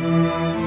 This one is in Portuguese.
Música